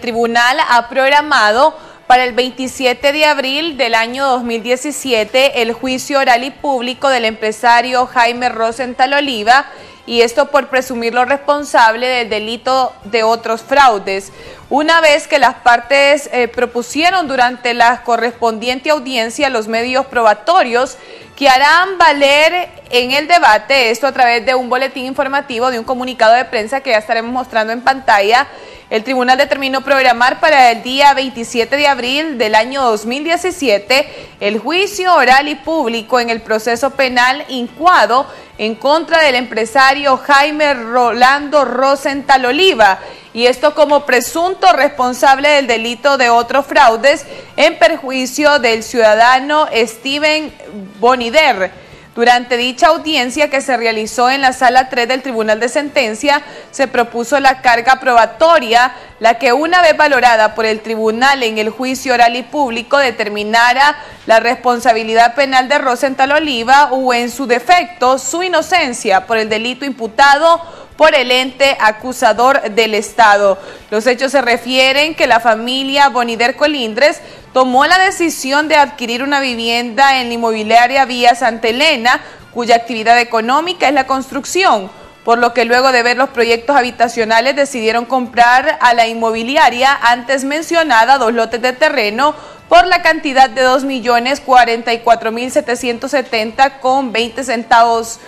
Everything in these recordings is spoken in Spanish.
Tribunal ha programado para el 27 de abril del año 2017 el juicio oral y público del empresario Jaime Rosenthal Oliva y esto por presumirlo responsable del delito de otros fraudes. Una vez que las partes eh, propusieron durante la correspondiente audiencia los medios probatorios que harán valer en el debate, esto a través de un boletín informativo, de un comunicado de prensa que ya estaremos mostrando en pantalla, el tribunal determinó programar para el día 27 de abril del año 2017 el juicio oral y público en el proceso penal incuado en contra del empresario Jaime Rolando Rosenthal Oliva y esto como presunto responsable del delito de otros fraudes en perjuicio del ciudadano Steven Bonider. Durante dicha audiencia que se realizó en la sala 3 del Tribunal de Sentencia, se propuso la carga probatoria, la que una vez valorada por el tribunal en el juicio oral y público determinara la responsabilidad penal de Rosenthal Oliva o en su defecto su inocencia por el delito imputado por el ente acusador del Estado. Los hechos se refieren que la familia Bonider Colindres tomó la decisión de adquirir una vivienda en la inmobiliaria Vía Santa Elena, cuya actividad económica es la construcción, por lo que luego de ver los proyectos habitacionales decidieron comprar a la inmobiliaria antes mencionada dos lotes de terreno por la cantidad de 2.044.770 con 20 centavos.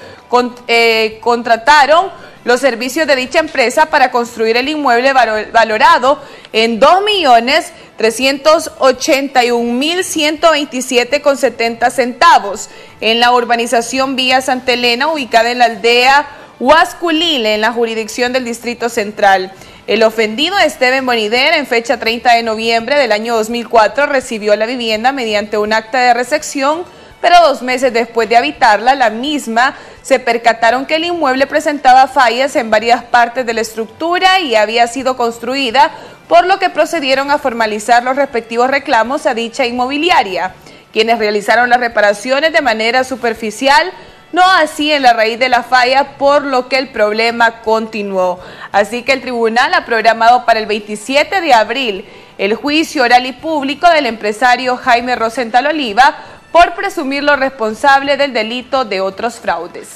Eh, contrataron los servicios de dicha empresa para construir el inmueble valorado en 2.381.127,70 centavos en la urbanización Vía Santa Elena, ubicada en la aldea Huasculile, en la jurisdicción del Distrito Central. El ofendido Esteban Bonider, en fecha 30 de noviembre del año 2004, recibió la vivienda mediante un acta de recepción pero dos meses después de habitarla, la misma se percataron que el inmueble presentaba fallas en varias partes de la estructura y había sido construida, por lo que procedieron a formalizar los respectivos reclamos a dicha inmobiliaria, quienes realizaron las reparaciones de manera superficial, no así en la raíz de la falla, por lo que el problema continuó. Así que el tribunal ha programado para el 27 de abril el juicio oral y público del empresario Jaime Rosenthal Oliva por presumirlo responsable del delito de otros fraudes.